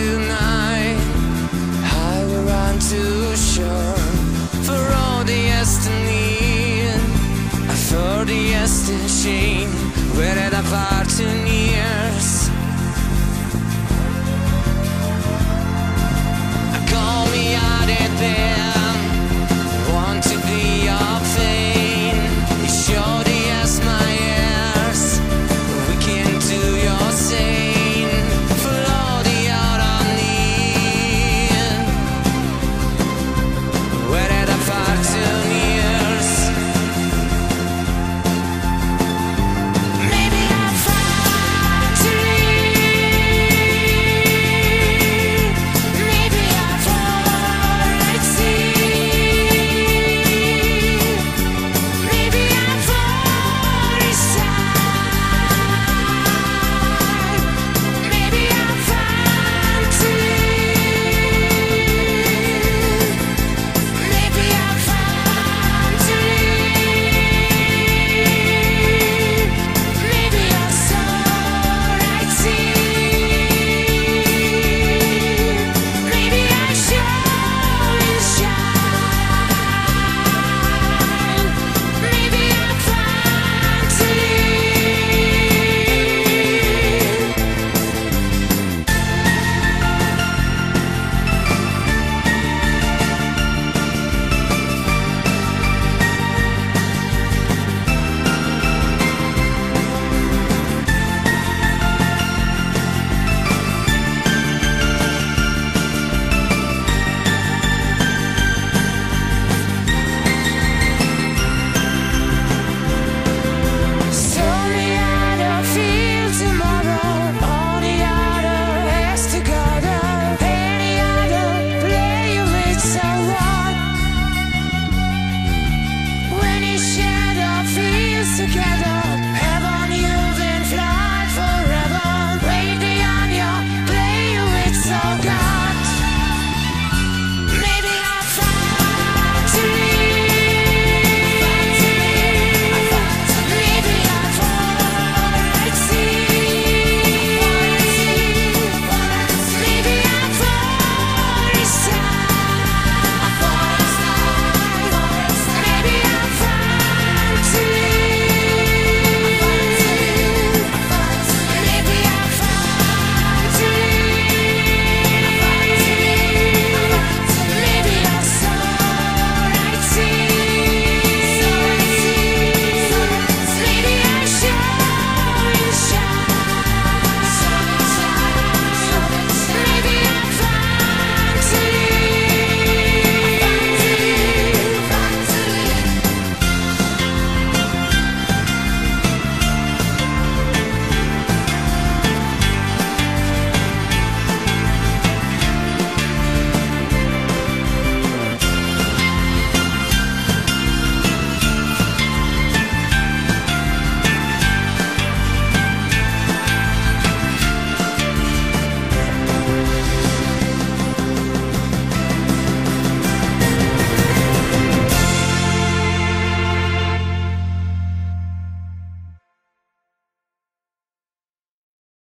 tonight. I will run to shore for all the destiny. For the yesterday, where did I part in years?